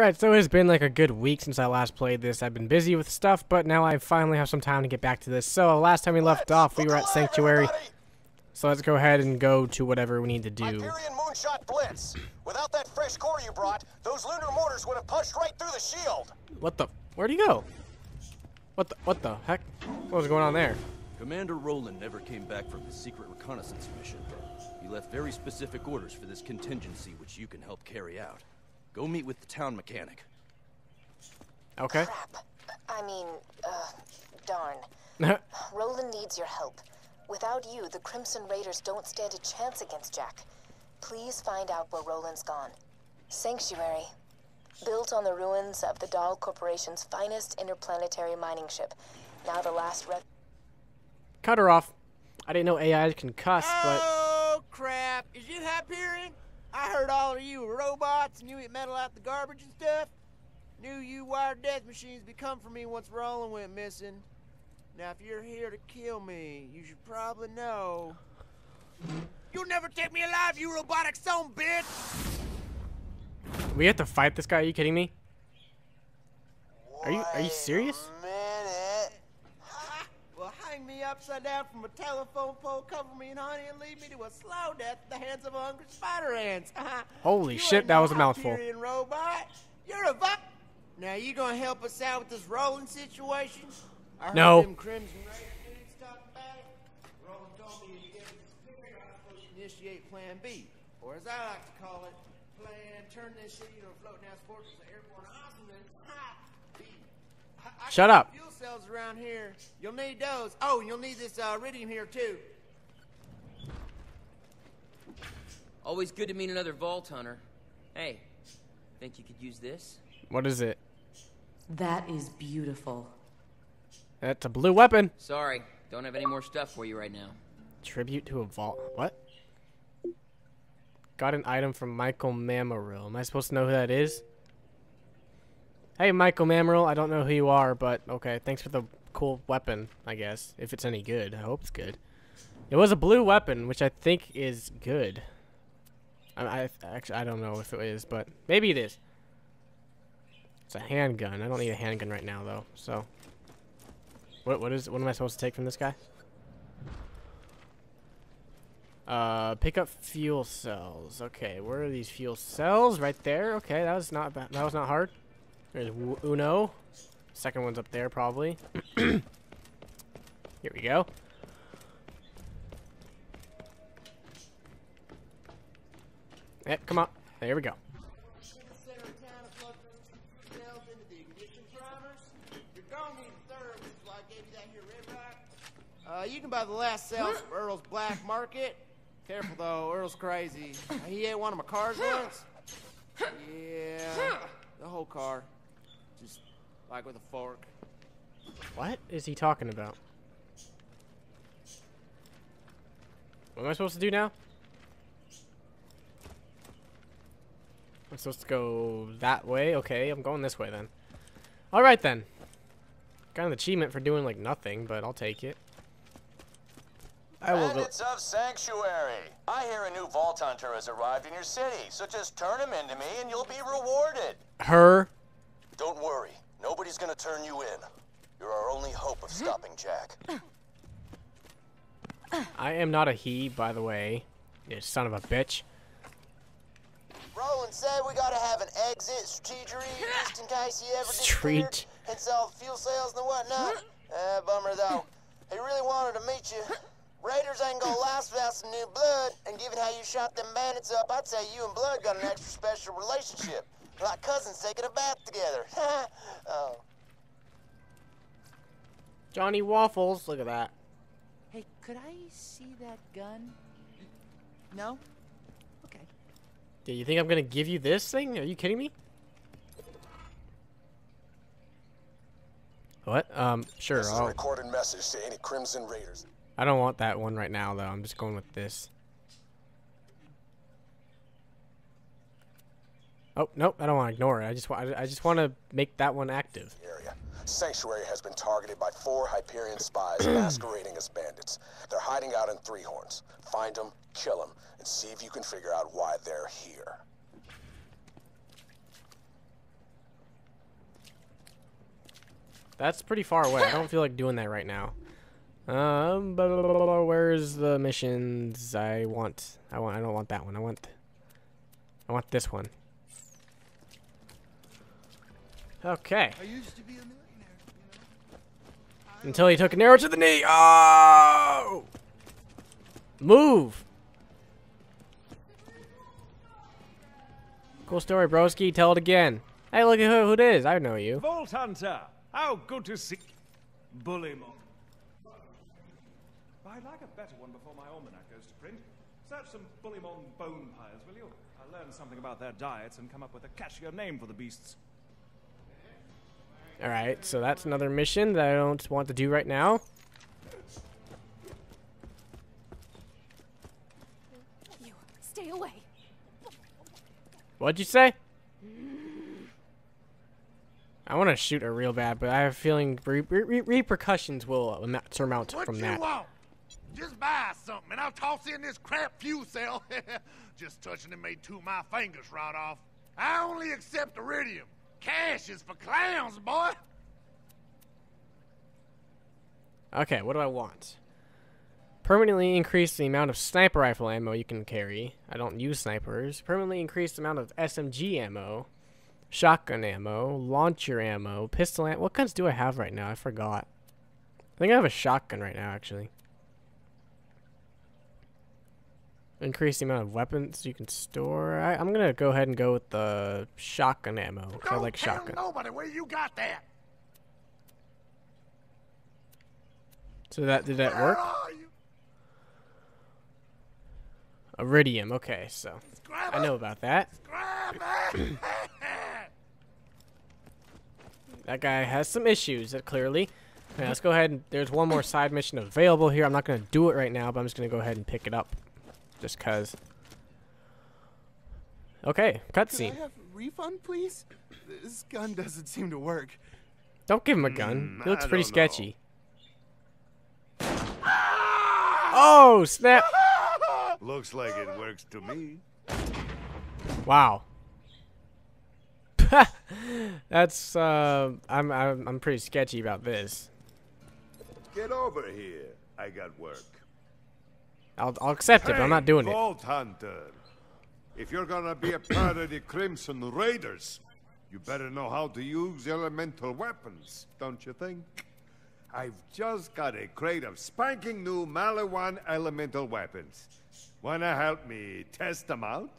Alright, so it's been like a good week since I last played this. I've been busy with stuff, but now I finally have some time to get back to this. So, last time we left off, we were at Sanctuary. So let's go ahead and go to whatever we need to do. Hyperion Moonshot Blitz. Without that fresh core you brought, those lunar mortars would have punched right through the shield. What the? Where'd he go? What the? What the heck? What was going on there? Commander Roland never came back from his secret reconnaissance mission. He left very specific orders for this contingency, which you can help carry out. Go meet with the town mechanic. Okay. Crap. I mean, uh, darn. Roland needs your help. Without you, the Crimson Raiders don't stand a chance against Jack. Please find out where Roland's gone. Sanctuary. Built on the ruins of the Dahl Corporation's finest interplanetary mining ship. Now the last re- Cut her off. I didn't know AI can cuss, but Oh crap! Is you Hyperion? I heard all of you were robots and you eat metal out the garbage and stuff. Knew you wired death machines be come for me once Roland went missing. Now if you're here to kill me, you should probably know. You'll never take me alive, you robotic son bitch! we have to fight this guy. Are you kidding me? Are you are you serious? Minute. Ha! Well, hang me upside down from a telephone pole, cover me in honey, and lead me to a slow death at the hands of hungry spider ants. Uh-huh. Holy You shit, that was a mouthful. Robot. You're a buck. Now you gonna help us out with this Roland situation? I No. them Crimson dudes talking about. Roland told me you gave us a spirit I was supposed to initiate Plan B, or as I like to call it, Plan Turn this shit into a floating ass fortress of airborne awesomeness. Ha! B. I- I Shut up. Fuel cells around here. You'll need those. Oh, and you'll need this uh, iridium here too. Always good to meet another Vault Hunter. Hey, think you could use this? What is it? That is beautiful. That's a blue weapon. Sorry, don't have any more stuff for you right now. Tribute to a vault. What? Got an item from Michael Mamaril. Am I supposed to know who that is? Hey, Michael Mamaril. I don't know who you are, but okay. Thanks for the cool weapon, I guess. If it's any good. I hope it's good. It was a blue weapon, which I think is good. I, I actually I don't know if it is, but maybe it is. It's a handgun. I don't need a handgun right now, though. So, what what is what am I supposed to take from this guy? Uh, pick up fuel cells. Okay, where are these fuel cells? Right there. Okay, that was not bad. That was not hard. There's Uno. Second one's up there, probably. Here we go. Yep, come on. There we go. center of town and plug those two cells into the ignition primers. You're gonna need a third, which is why I gave you that here red rock. Uh, you can buy the last cells from Earl's Black Market. Careful though, Earl's crazy. He ate one of my cars once. Yeah, the whole car, just like with a fork. What is he talking about? What am I supposed to do now? I'm supposed to go that way? Okay, I'm going this way then. Alright then. Got an achievement for doing like nothing, but I'll take it. I will go. Bandits of Sanctuary. I hear a new Vault Hunter has arrived in your city, so just turn him into me and you'll be rewarded. Her. Don't worry, nobody's gonna turn you in. You're our only hope of stopping Jack. I am not a he, by the way. You son of a bitch. Roland said we gotta have an exit strategy just in case he ever Street. all the fuel sales and whatnot. Uh, bummer though. He really wanted to meet you. Raiders ain't gonna last without some new blood, and given how you shot them bandits up, I'd say you and Blood got an extra special relationship. Like cousins taking a bath together. oh. Johnny Waffles, look at that. Hey, could I see that gun? No? Okay. Do you think I'm gonna give you this thing? Are you kidding me? What? Um, sure. This is a I'll, recorded message to any Crimson Raiders. I don't want that one right now, though. I'm just going with this. Oh nope, I don't want to ignore it. I just want I just want to make that one active. area. Sanctuary has been targeted by four Hyperion spies masquerading as bandits. They're hiding out in Three Horns. Find them, kill them, and see if you can figure out why they're here. That's pretty far away. I don't feel like doing that right now. Um, blah, blah, blah, where's the missions I want? I want. I don't want that one. I want. I want this one. Okay. I used to be a millionaire. Until he took an arrow to the knee. Oh! Move. Cool story, broski. Tell it again. Hey, look at who, who it is. I know you. Vault Hunter, how good to see Bullymong. I'd like a better one before my almanac goes to print. Search some Bullymong bone piles, will you? I'll learn something about their diets and come up with a catchier name for the beasts. Alright, so that's another mission that I don't want to do right now. You stay away. What'd you say? I want to shoot her real bad, but I have a feeling re re repercussions will uh, am- surmount What from you that. want? Just buy something and I'll toss in this crap fuel cell. Just touching it made two of my fingers right off. I only accept iridium. Cash is for clowns, boy. Okay, what do I want? Permanently increase the amount of sniper rifle ammo you can carry. I don't use snipers. Permanently increase the amount of SMG ammo. Shotgun ammo. Launcher ammo. Pistol ammo. What guns do I have right now? I forgot. I think I have a shotgun right now, actually. Increase the amount of weapons you can store. I, I'm gonna go ahead and go with the shotgun ammo. I Don't like tell shotgun. nobody where you got that. So that did that work? Iridium. Okay, so I know about that. That guy has some issues, uh, clearly. Let's go ahead and there's one more side mission available here. I'm not going to do it right now, but I'm just going to go ahead and pick it up. Just because. Okay, Could I cutscene. have refund, please? This gun doesn't seem to work. Don't give him a gun. Hmm, he looks I pretty sketchy. Oh, snap! Looks like it works to me. Wow. That's, uh, I'm, I'm, I'm pretty sketchy about this. Get over here. I got work. I'll, I'll accept it, but I'm not doing it. Vault Hunter. If you're gonna be a part of the Crimson Raiders, you better know how to use elemental weapons, don't you think? I've just got a crate of spanking new Maliwan elemental weapons. Wanna help me test them out?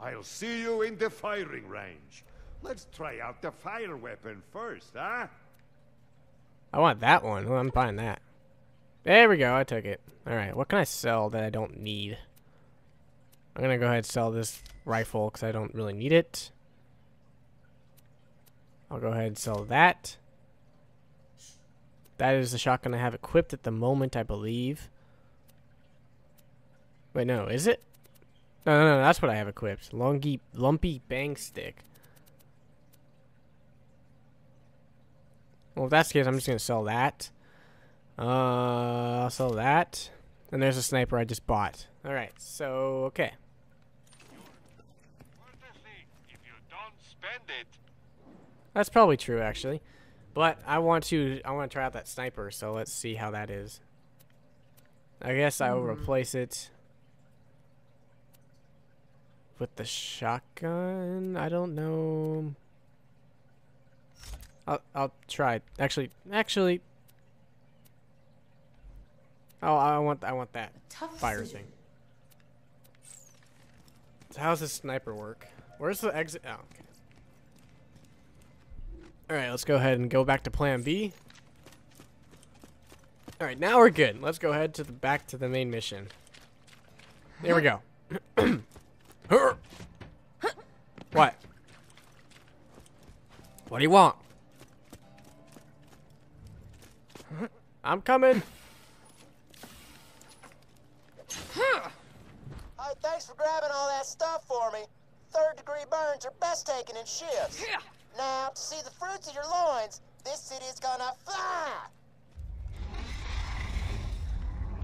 I'll see you in the firing range. Let's try out the fire weapon first, huh? I want that one. Well, I'm buying that. There we go. I took it. All right. What can I sell that I don't need? I'm gonna go ahead and sell this rifle because I don't really need it. I'll go ahead and sell that. That is the shotgun I have equipped at the moment, I believe. Wait, no, is it? No, no, no, that's what I have equipped. Longy, lumpy bang stick. Well, if that's the case, I'm just gonna sell that. Uh, I'll sell that. And there's a sniper I just bought. All right, so okay. If you don't spend it, That's probably true, actually. But I want to I want to try out that sniper, so let's see how that is. I guess I will replace it with the shotgun. I don't know. I'll I'll try. Actually, actually. Oh, I want I want that Tough fire thing. So how's this sniper work? Where's the exit? Oh, okay. Alright, let's go ahead and go back to plan B. Alright, now we're good. Let's go ahead to the back to the main mission. There we go. what? What do you want? I'm coming. grabbing all that stuff for me. Third degree burns are best taken in shifts. Yeah. Now, to see the fruits of your loins, this city is gonna fly!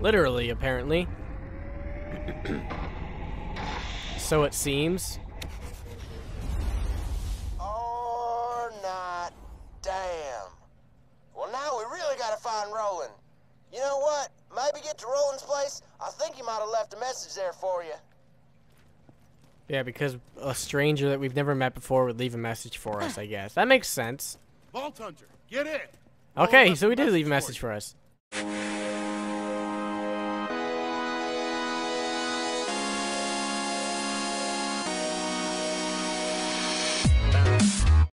Literally, apparently. so it seems. Or not. Damn. Well, now we really gotta find Roland. You know what? Maybe get to Roland's place. I think he might have left a message there for you. Yeah, because a stranger that we've never met before would leave a message for us, I guess. That makes sense. Vault Hunter, get in. Okay, so he did leave a message for us.